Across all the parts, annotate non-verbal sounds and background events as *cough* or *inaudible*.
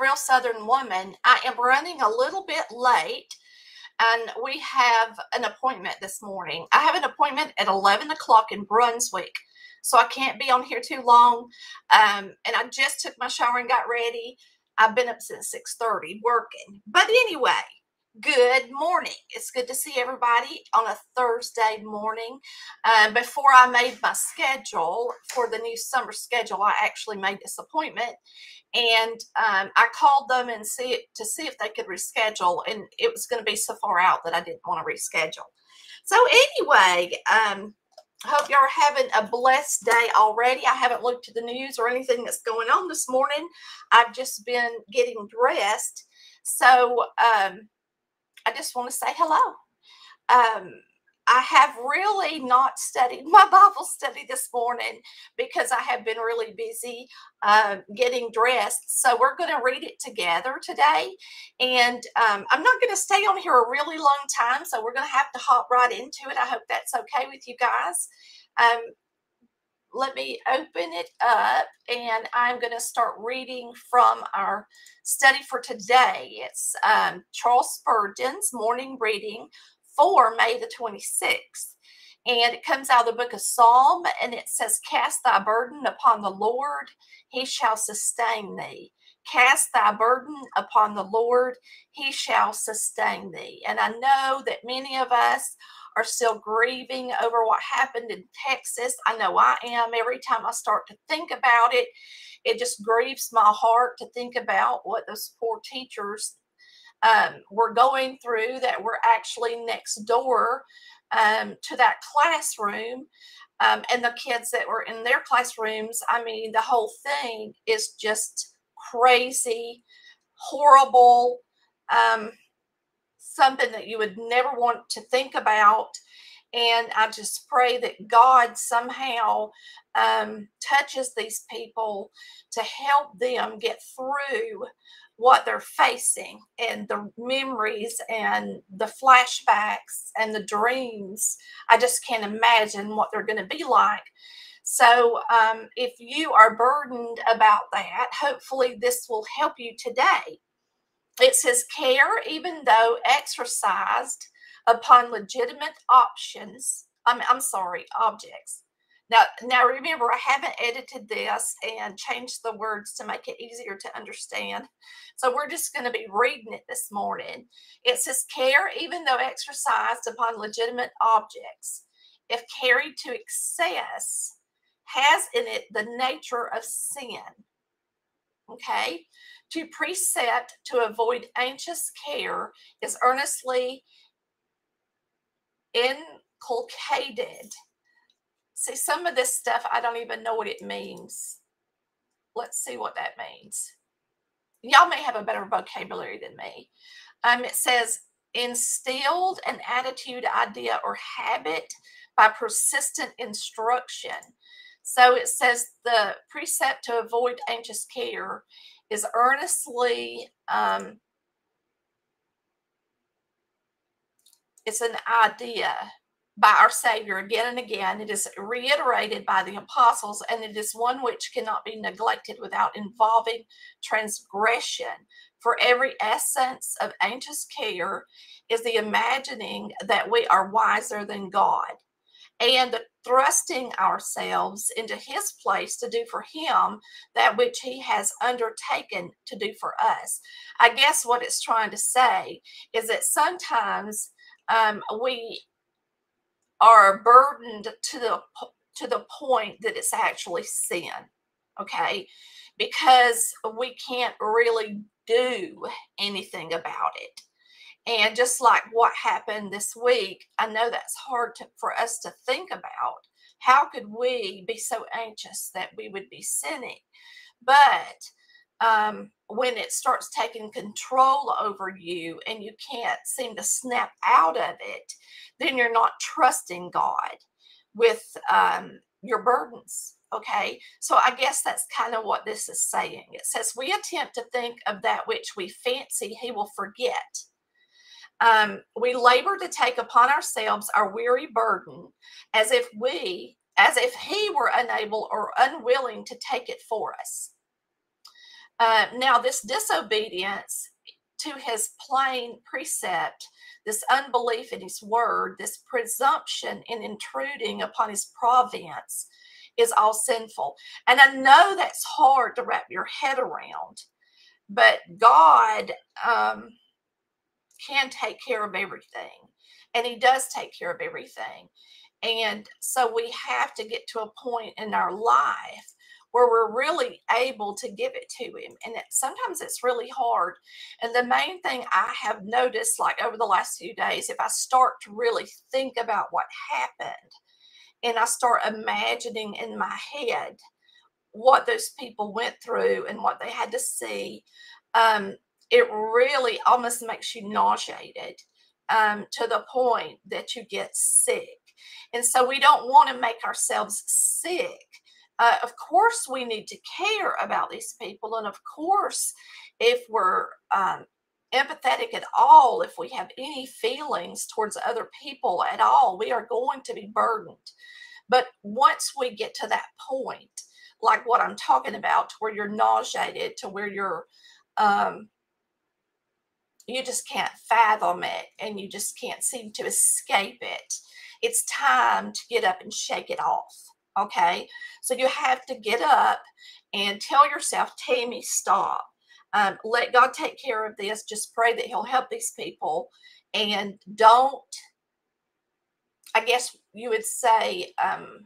Real Southern Woman. I am running a little bit late and we have an appointment this morning. I have an appointment at 11 o'clock in Brunswick, so I can't be on here too long. Um, and I just took my shower and got ready. I've been up since 6:30 working. But anyway, Good morning. It's good to see everybody on a Thursday morning. Uh, before I made my schedule for the new summer schedule, I actually made this appointment, and um, I called them and see to see if they could reschedule, and it was going to be so far out that I didn't want to reschedule. So anyway, um, hope are having a blessed day already. I haven't looked at the news or anything that's going on this morning. I've just been getting dressed. So um, I just want to say hello. Um, I have really not studied *laughs* my Bible study this morning because I have been really busy uh, getting dressed. So we're going to read it together today. And um, I'm not going to stay on here a really long time. So we're going to have to hop right into it. I hope that's okay with you guys. Um, let me open it up and I'm going to start reading from our study for today. It's um, Charles Spurgeon's morning reading for May the 26th. And it comes out of the book of Psalm and it says, Cast thy burden upon the Lord, he shall sustain thee. Cast thy burden upon the Lord, he shall sustain thee. And I know that many of us are still grieving over what happened in Texas. I know I am. Every time I start to think about it, it just grieves my heart to think about what those poor teachers um, were going through that were actually next door um, to that classroom. Um, and the kids that were in their classrooms, I mean, the whole thing is just crazy, horrible. Um, something that you would never want to think about. And I just pray that God somehow um, touches these people to help them get through what they're facing and the memories and the flashbacks and the dreams. I just can't imagine what they're going to be like. So, um, if you are burdened about that, hopefully this will help you today. It says care, even though exercised upon legitimate options. I'm, I'm sorry, objects. Now, now remember, I haven't edited this and changed the words to make it easier to understand. So we're just going to be reading it this morning. It says care, even though exercised upon legitimate objects, if carried to excess, has in it the nature of sin. Okay to precept to avoid anxious care is earnestly inculcated. See, some of this stuff, I don't even know what it means. Let's see what that means. Y'all may have a better vocabulary than me. Um, it says, instilled an attitude, idea, or habit by persistent instruction. So it says the precept to avoid anxious care is earnestly um, it's an idea by our Savior again and again. It is reiterated by the apostles, and it is one which cannot be neglected without involving transgression. For every essence of anxious care is the imagining that we are wiser than God and thrusting ourselves into his place to do for him that which he has undertaken to do for us. I guess what it's trying to say is that sometimes um, we are burdened to the to the point that it's actually sin okay because we can't really do anything about it and just like what happened this week, I know that's hard to, for us to think about. How could we be so anxious that we would be sinning? But um, when it starts taking control over you and you can't seem to snap out of it, then you're not trusting God with um, your burdens. Okay, so I guess that's kind of what this is saying. It says, We attempt to think of that which we fancy He will forget um, we labor to take upon ourselves our weary burden as if we, as if he were unable or unwilling to take it for us. Uh, now, this disobedience to his plain precept, this unbelief in his word, this presumption in intruding upon his providence is all sinful. And I know that's hard to wrap your head around, but God um, can take care of everything. And he does take care of everything. And so we have to get to a point in our life where we're really able to give it to him. And it, sometimes it's really hard. And the main thing I have noticed, like over the last few days, if I start to really think about what happened and I start imagining in my head what those people went through and what they had to see, um, it really almost makes you nauseated um, to the point that you get sick. And so we don't want to make ourselves sick uh, of course, we need to care about these people. And of course, if we're um, empathetic at all, if we have any feelings towards other people at all, we are going to be burdened. But once we get to that point, like what I'm talking about, to where you're nauseated, to where you're, um, you just can't fathom it and you just can't seem to escape it, it's time to get up and shake it off. Okay. So you have to get up and tell yourself, Tammy, stop. Um, let God take care of this. Just pray that He'll help these people. And don't, I guess you would say, um,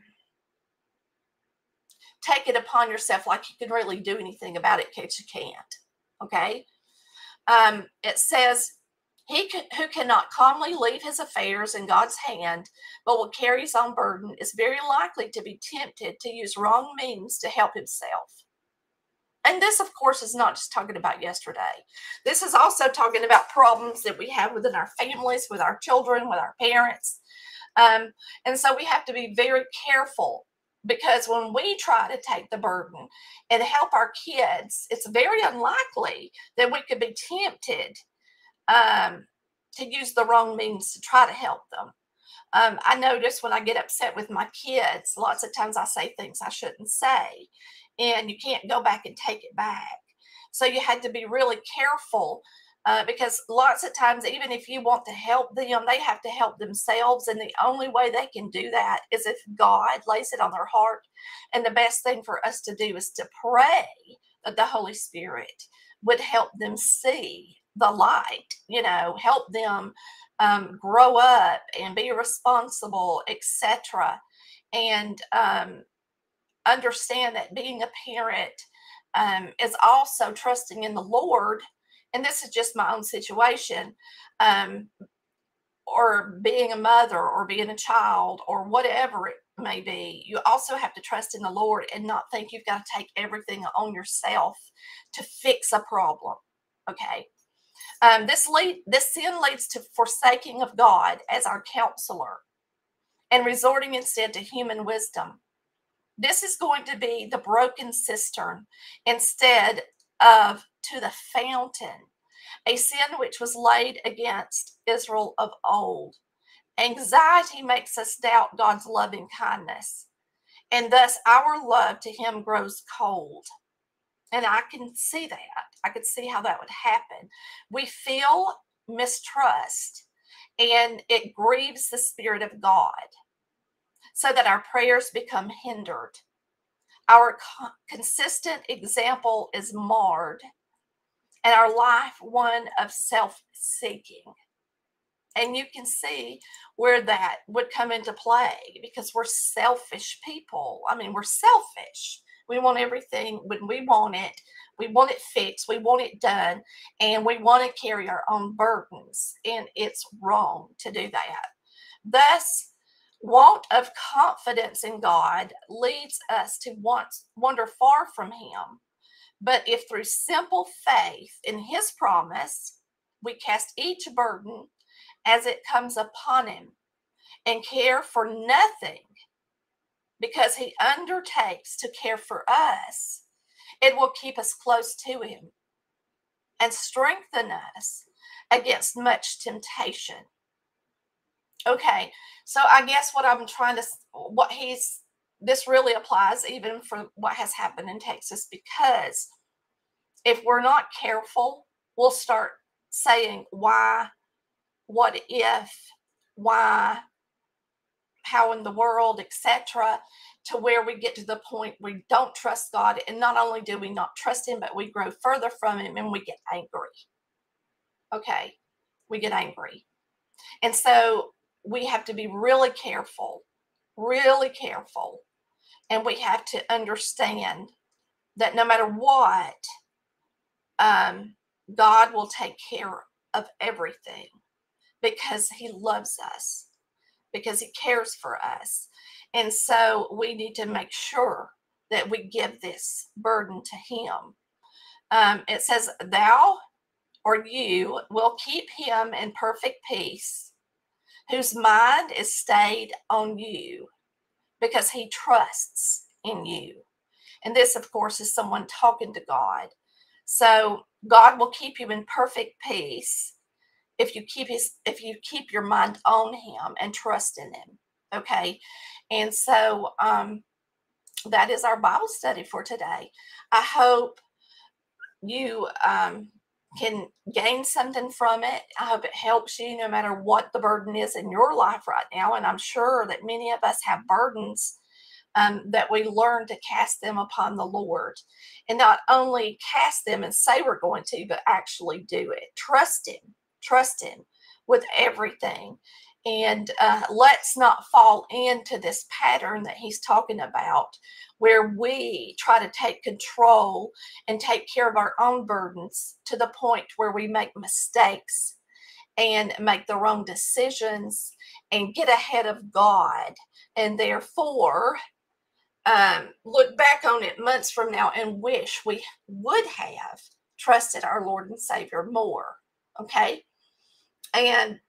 take it upon yourself like you can really do anything about it because you can't. Okay. Um, it says, he who cannot calmly leave his affairs in God's hand, but will carry his own burden, is very likely to be tempted to use wrong means to help himself. And this, of course, is not just talking about yesterday. This is also talking about problems that we have within our families, with our children, with our parents. Um, and so we have to be very careful because when we try to take the burden and help our kids, it's very unlikely that we could be tempted um, to use the wrong means to try to help them. Um, I notice when I get upset with my kids, lots of times I say things I shouldn't say, and you can't go back and take it back. So you had to be really careful uh, because lots of times, even if you want to help them, they have to help themselves. And the only way they can do that is if God lays it on their heart. And the best thing for us to do is to pray that the Holy Spirit would help them see the light, you know, help them um, grow up and be responsible, etc. And um, understand that being a parent um, is also trusting in the Lord. And this is just my own situation, um, or being a mother, or being a child, or whatever it may be. You also have to trust in the Lord and not think you've got to take everything on yourself to fix a problem. Okay. Um, this lead this sin leads to forsaking of God as our counselor and resorting instead to human wisdom. This is going to be the broken cistern instead of to the fountain, a sin which was laid against Israel of old. Anxiety makes us doubt God's loving kindness, and thus our love to Him grows cold. And I can see that. I could see how that would happen. We feel mistrust and it grieves the Spirit of God so that our prayers become hindered. Our co- consistent example is marred and our life one of self seeking. And you can see where that would come into play because we're selfish people. I mean, we're selfish. We want everything when we want it. We want it fixed. We want it done. And we want to carry our own burdens. And it's wrong to do that. Thus, want of confidence in God leads us to want, wander far from Him. But if through simple faith in His promise, we cast each burden as it comes upon Him and care for nothing because he undertakes to care for us, it will keep us close to him and strengthen us against much temptation. Okay, so I guess what I'm trying to, what he's, this really applies even for what has happened in Texas because if we're not careful, we'll start saying why, what if, why, how in the world, etc., to where we get to the point we don't trust God. And not only do we not trust Him, but we grow further from Him and we get angry. Okay, we get angry. And so we have to be really careful, really careful. And we have to understand that no matter what, um, God will take care of everything because He loves us, because He cares for us. And so we need to make sure that we give this burden to Him. Um, it says, Thou or you will keep him in perfect peace, whose mind is stayed on you because he trusts in you. And this, of course, is someone talking to God. So God will keep you in perfect peace if you keep his if you keep your mind on him and trust in him. Okay. And so um that is our Bible study for today. I hope you um can gain something from it. I hope it helps you no matter what the burden is in your life right now. And I'm sure that many of us have burdens um, that we learn to cast them upon the Lord. And not only cast them and say we're going to, but actually do it. Trust Him. Trust Him with everything. And uh, let's not fall into this pattern that He's talking about where we try to take control and take care of our own burdens to the point where we make mistakes and make the wrong decisions and get ahead of God. And therefore, um, look back on it months from now and wish we would have trusted our Lord and Savior more. Okay. And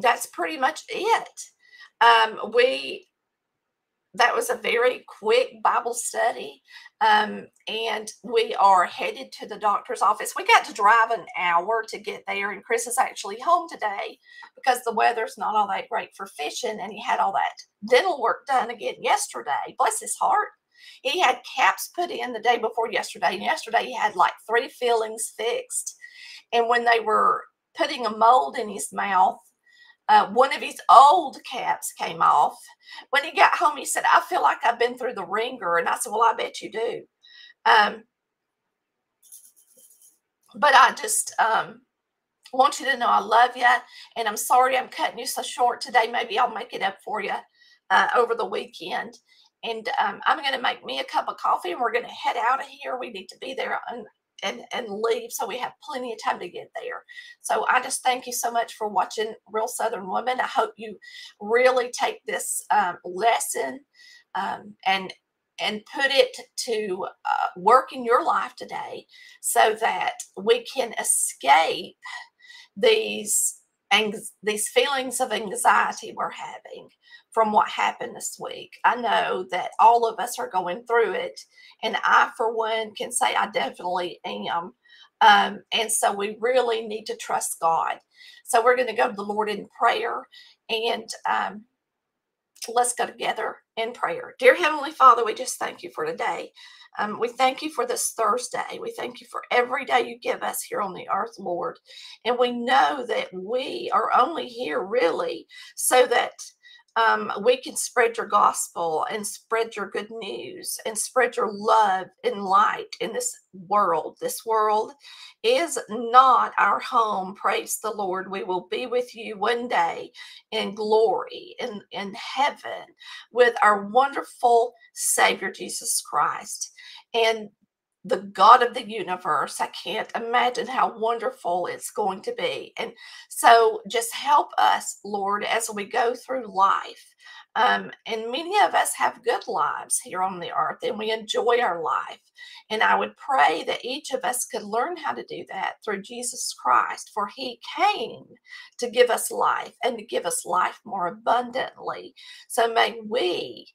that's pretty much it. Um, we that was a very quick Bible study. Um, and we are headed to the doctor's office. We got to drive an hour to get there, and Chris is actually home today because the weather's not all that great for fishing, and he had all that dental work done again yesterday. Bless his heart. He had caps put in the day before yesterday, and yesterday he had like three fillings fixed. And when they were putting a mold in his mouth, uh, one of his old caps came off. When he got home, he said, I feel like I've been through the ringer. And I said, Well, I bet you do. Um, but I just um, want you to know I love you. And I'm sorry I'm cutting you so short today. Maybe I'll make it up for you uh, over the weekend. And um, I'm going to make me a cup of coffee and we're going to head out of here. We need to be there on and and leave so we have plenty of time to get there. So i just thank you so much for watching real southern woman. I hope you really take this um, lesson um, and and put it to uh, work in your life today so that we can escape these these feelings of anxiety we're having from what happened this week. I know that all of us are going through it. And I, for one, can say I definitely am. Um, and so we really need to trust God. So we're going to go to the Lord in prayer and um, let's go together in prayer. Dear Heavenly Father, we just thank you for today. Um, we thank you for this Thursday. We thank you for every day you give us here on the earth, Lord. And we know that we are only here really so that um, we can spread your gospel and spread your good news and spread your love and light in this world. This world is not our home. Praise the Lord. We will be with you one day in glory in, in heaven with our wonderful Savior Jesus Christ. And the God of the universe. I can't imagine how wonderful it's going to be. And so just help us, Lord, as we go through life. Um, and many of us have good lives here on the earth and we enjoy our life. And I would pray that each of us could learn how to do that through Jesus Christ, for he came to give us life and to give us life more abundantly. So may we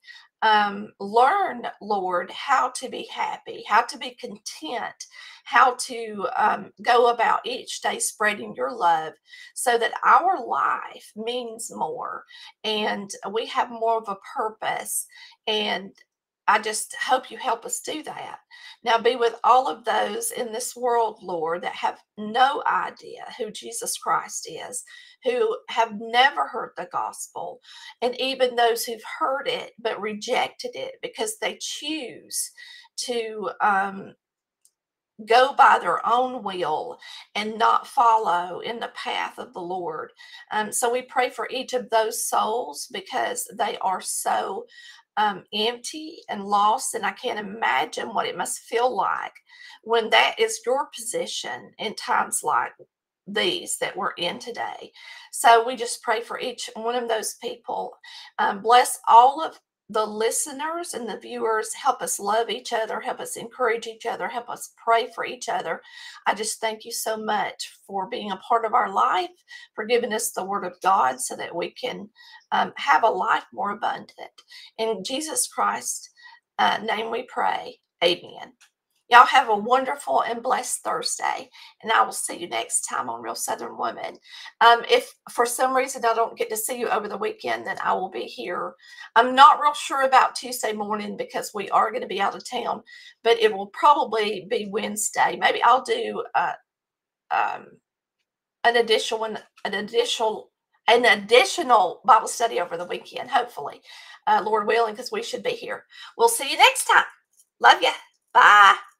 um, learn, Lord, how to be happy, how to be content, how to um, go about each day spreading your love so that our life means more and we have more of a purpose and I just hope you help us do that. Now, be with all of those in this world, Lord, that have no idea who Jesus Christ is, who have never heard the gospel, and even those who've heard it but rejected it because they choose to um, go by their own will and not follow in the path of the Lord. Um, so we pray for each of those souls because they are so um, empty and lost. And I can't imagine what it must feel like when that is your position in times like these that we're in today. So we just pray for each one of those people. Um, bless all of the listeners and the viewers help us love each other, help us encourage each other, help us pray for each other. I just thank you so much for being a part of our life, for giving us the word of God so that we can um, have a life more abundant. In Jesus Christ's uh, name we pray. Amen. Y'all have a wonderful and blessed Thursday, and I will see you next time on Real Southern Woman. Um, if for some reason I don't get to see you over the weekend, then I will be here. I'm not real sure about Tuesday morning because we are going to be out of town, but it will probably be Wednesday. Maybe I'll do uh, um, an additional an additional an additional Bible study over the weekend, hopefully, uh, Lord willing, because we should be here. We'll see you next time. Love you. Bye.